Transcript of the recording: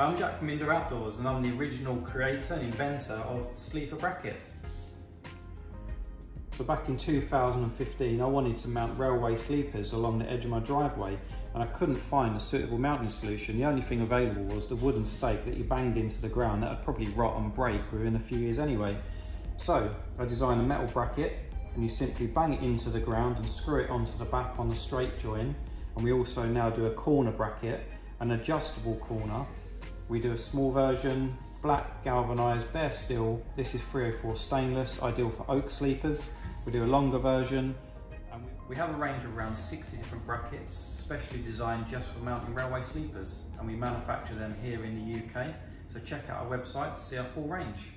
I'm Jack from Indoor Outdoors and I'm the original creator and inventor of the sleeper bracket. So back in 2015 I wanted to mount railway sleepers along the edge of my driveway and I couldn't find a suitable mounting solution. The only thing available was the wooden stake that you banged into the ground that would probably rot and break within a few years anyway. So I designed a metal bracket and you simply bang it into the ground and screw it onto the back on the straight join and we also now do a corner bracket, an adjustable corner we do a small version, black galvanized bare steel. This is 304 stainless, ideal for oak sleepers. We do a longer version. And we have a range of around 60 different brackets, specially designed just for mounting railway sleepers. And we manufacture them here in the UK. So check out our website to see our full range.